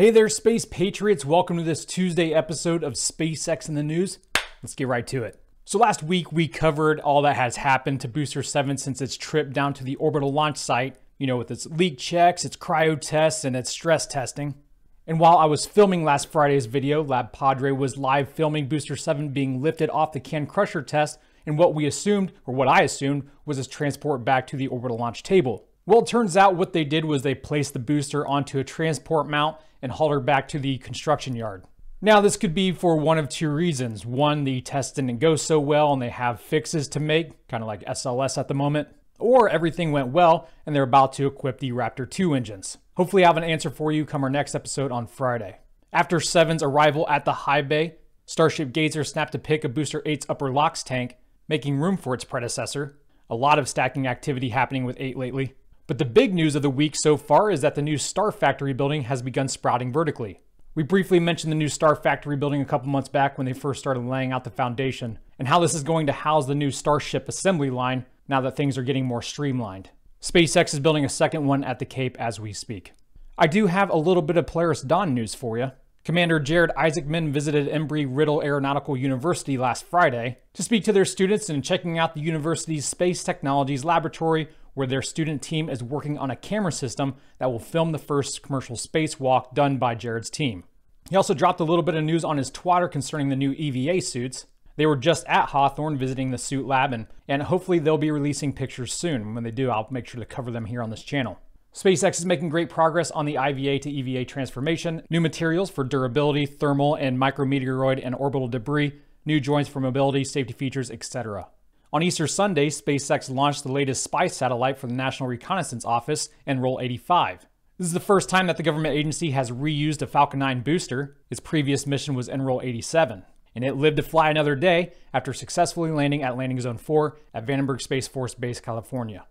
Hey there, Space Patriots. Welcome to this Tuesday episode of SpaceX in the News. Let's get right to it. So, last week we covered all that has happened to Booster 7 since its trip down to the orbital launch site, you know, with its leak checks, its cryo tests, and its stress testing. And while I was filming last Friday's video, Lab Padre was live filming Booster 7 being lifted off the Can Crusher test and what we assumed, or what I assumed, was its transport back to the orbital launch table. Well, it turns out what they did was they placed the booster onto a transport mount and hauled her back to the construction yard. Now, this could be for one of two reasons. One, the test didn't go so well and they have fixes to make, kind of like SLS at the moment. Or everything went well and they're about to equip the Raptor 2 engines. Hopefully, I have an answer for you come our next episode on Friday. After 7's arrival at the high bay, Starship Gazer snapped a pic of Booster 8's upper LOX tank, making room for its predecessor. A lot of stacking activity happening with 8 lately. But the big news of the week so far is that the new Star Factory building has begun sprouting vertically. We briefly mentioned the new Star Factory building a couple months back when they first started laying out the foundation, and how this is going to house the new Starship assembly line now that things are getting more streamlined. SpaceX is building a second one at the Cape as we speak. I do have a little bit of Polaris Dawn news for you. Commander Jared Isaacman visited Embry-Riddle Aeronautical University last Friday to speak to their students and checking out the university's Space Technologies Laboratory where their student team is working on a camera system that will film the first commercial spacewalk done by Jared's team. He also dropped a little bit of news on his Twitter concerning the new EVA suits. They were just at Hawthorne visiting the suit lab, and, and hopefully they'll be releasing pictures soon. When they do, I'll make sure to cover them here on this channel. SpaceX is making great progress on the IVA to EVA transformation, new materials for durability, thermal and micrometeoroid and orbital debris, new joints for mobility, safety features, etc. On Easter Sunday, SpaceX launched the latest spy satellite for the National Reconnaissance Office, NROL 85. This is the first time that the government agency has reused a Falcon 9 booster. Its previous mission was NROL 87, and it lived to fly another day after successfully landing at Landing Zone 4 at Vandenberg Space Force Base, California.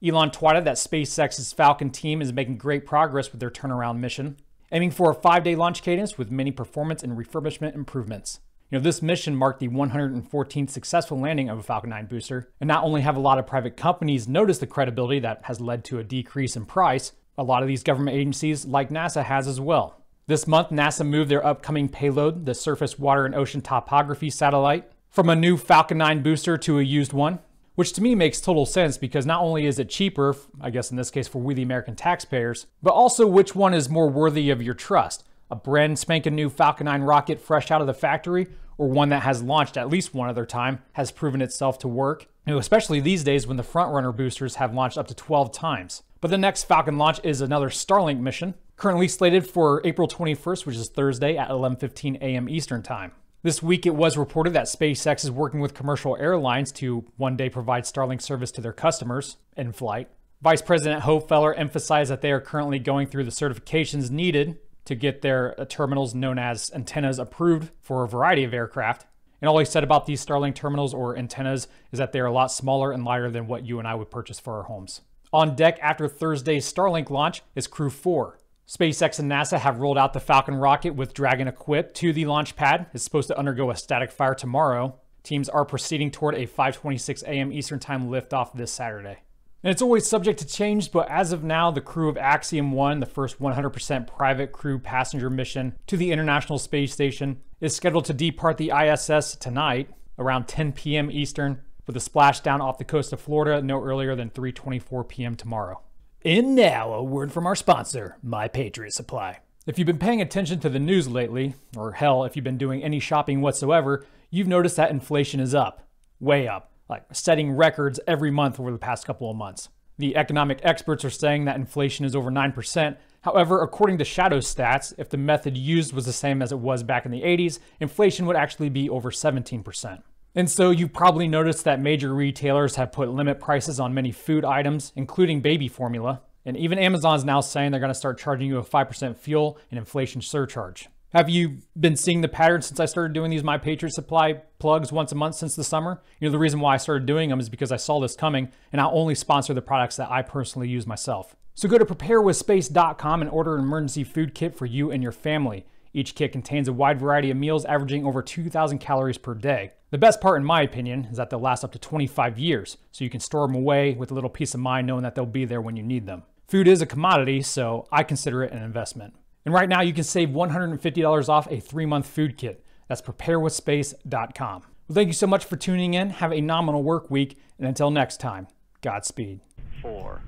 Elon tweeted that SpaceX's Falcon team is making great progress with their turnaround mission, aiming for a five day launch cadence with many performance and refurbishment improvements. You know, this mission marked the 114th successful landing of a Falcon 9 booster, and not only have a lot of private companies noticed the credibility that has led to a decrease in price, a lot of these government agencies, like NASA, has as well. This month, NASA moved their upcoming payload, the Surface Water and Ocean Topography Satellite, from a new Falcon 9 booster to a used one, which to me makes total sense because not only is it cheaper, I guess in this case for we the American taxpayers, but also which one is more worthy of your trust. A brand spanking new Falcon 9 rocket fresh out of the factory, or one that has launched at least one other time, has proven itself to work, you know, especially these days when the frontrunner boosters have launched up to 12 times. But the next Falcon launch is another Starlink mission, currently slated for April 21st, which is Thursday at 11:15 a.m. Eastern Time. This week, it was reported that SpaceX is working with commercial airlines to one day provide Starlink service to their customers in flight. Vice President Hofeller emphasized that they are currently going through the certifications needed to get their terminals known as antennas approved for a variety of aircraft. And all he said about these Starlink terminals or antennas is that they're a lot smaller and lighter than what you and I would purchase for our homes. On deck after Thursday's Starlink launch is Crew 4. SpaceX and NASA have rolled out the Falcon rocket with Dragon equipped to the launch pad. It's supposed to undergo a static fire tomorrow. Teams are proceeding toward a 5:26 a.m. Eastern Time liftoff this Saturday. And it's always subject to change, but as of now, the crew of Axiom 1, the first 100% private crew passenger mission to the International Space Station, is scheduled to depart the ISS tonight around 10 p.m. Eastern, with a splashdown off the coast of Florida no earlier than 3:24 p.m. tomorrow. And now, a word from our sponsor, My Patriot Supply. If you've been paying attention to the news lately, or hell, if you've been doing any shopping whatsoever, you've noticed that inflation is up. Way up like setting records every month over the past couple of months. The economic experts are saying that inflation is over 9%. However, according to Shadow Stats, if the method used was the same as it was back in the 80s, inflation would actually be over 17%. And so you probably noticed that major retailers have put limit prices on many food items, including baby formula. And even Amazon's now saying they're going to start charging you a 5% fuel and inflation surcharge. Have you been seeing the pattern since I started doing these My Patriot Supply plugs once a month since the summer? You know, the reason why I started doing them is because I saw this coming and I only sponsor the products that I personally use myself. So go to preparewithspace.com and order an emergency food kit for you and your family. Each kit contains a wide variety of meals averaging over 2,000 calories per day. The best part, in my opinion, is that they'll last up to 25 years, so you can store them away with a little peace of mind knowing that they'll be there when you need them. Food is a commodity, so I consider it an investment. And right now, you can save $150 off a three month food kit. That's preparewithspace.com. Well, thank you so much for tuning in. Have a nominal work week. And until next time, Godspeed. Four